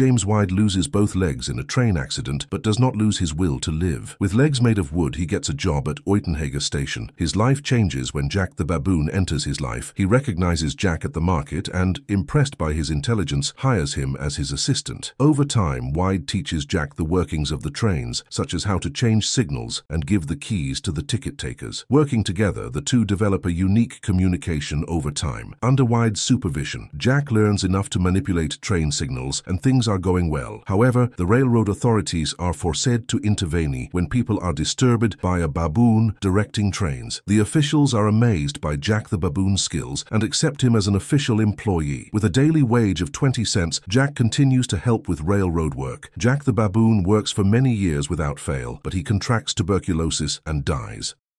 James Wide loses both legs in a train accident but does not lose his will to live. With legs made of wood, he gets a job at Uitenhage station. His life changes when Jack the baboon enters his life. He recognizes Jack at the market and, impressed by his intelligence, hires him as his assistant. Over time, Wide teaches Jack the workings of the trains, such as how to change signals and give the keys to the ticket takers. Working together, the two develop a unique communication over time. Under Wide's supervision, Jack learns enough to manipulate train signals and things are going well. However, the railroad authorities are forced to intervene when people are disturbed by a baboon directing trains. The officials are amazed by Jack the baboon's skills and accept him as an official employee. With a daily wage of 20 cents, Jack continues to help with railroad work. Jack the baboon works for many years without fail, but he contracts tuberculosis and dies.